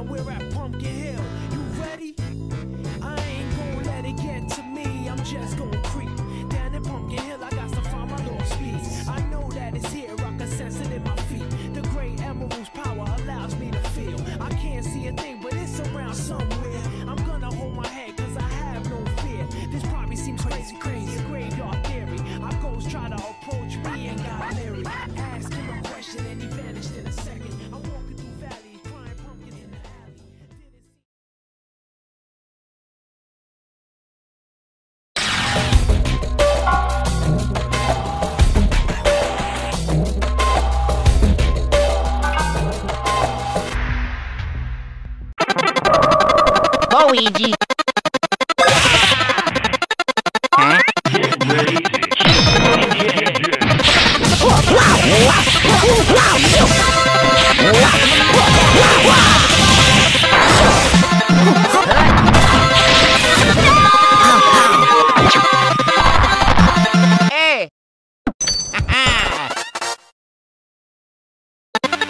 And we're at Pumpkin Hill. You ready? I ain't gonna let it get to me. I'm just gonna creep down in Pumpkin Hill. I got to find my lost piece. I know that it's here. I can sense it in my feet. The great emerald's power allows me to feel. I can't see a thing, but it's around somewhere. I'm gonna hold my head, cause I have no fear. This probably seems crazy, crazy. Luigi. Huh? Hey!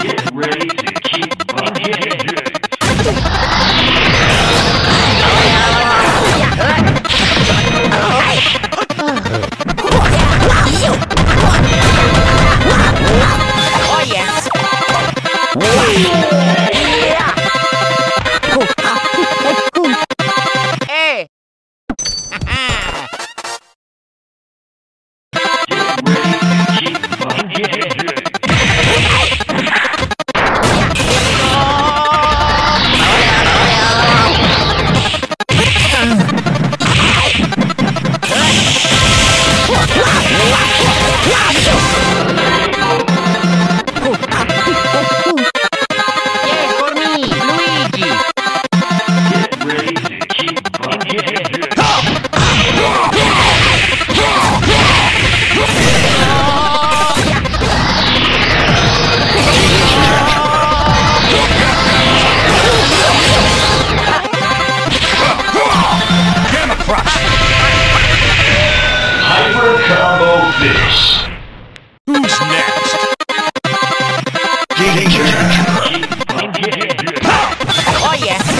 Get ready to keep bumping. Yeah. this. Who's next? Danger. Oh yeah.